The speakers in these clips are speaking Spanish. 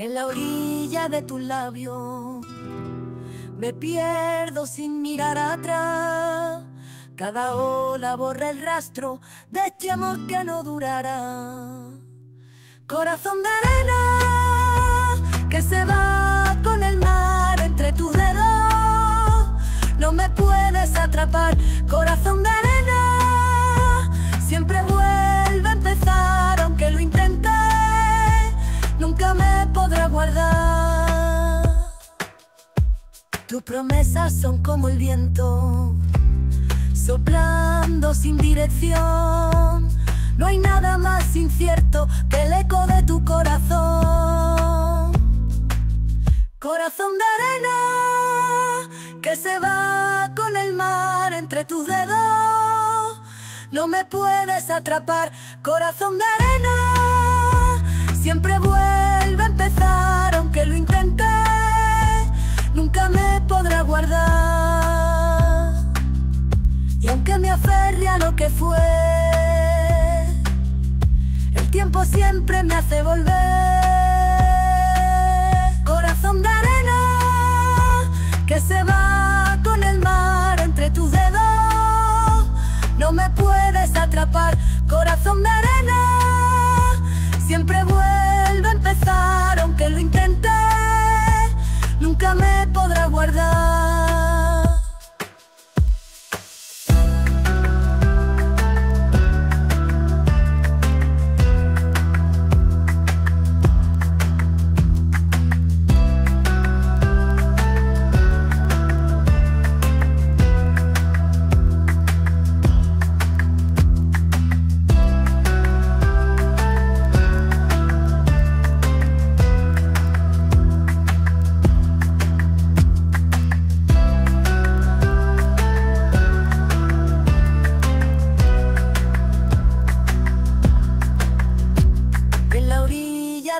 En la orilla de tu labio me pierdo sin mirar atrás. Cada ola borra el rastro de este amor que no durará. Corazón de arena que se va con el mar entre tus dedos. No me puedes atrapar, corazón de arena. Tus promesas son como el viento, soplando sin dirección. No hay nada más incierto que el eco de tu corazón. Corazón de arena que se va con el mar entre tus dedos. No me puedes atrapar, corazón de arena. A lo que fue, el tiempo siempre me hace volver. Corazón de arena que se va con el mar entre tus dedos. No me puedes atrapar, corazón de arena.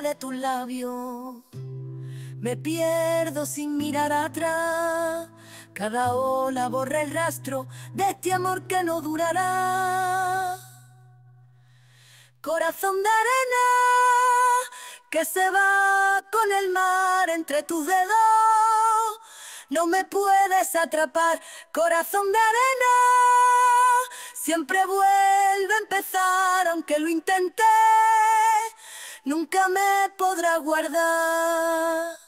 De tu labio me pierdo sin mirar atrás. Cada ola borra el rastro de este amor que no durará. Corazón de arena que se va con el mar entre tus dedos. No me puedes atrapar, corazón de arena. Siempre vuelve a empezar, aunque lo intenté, nunca me podrá guardar.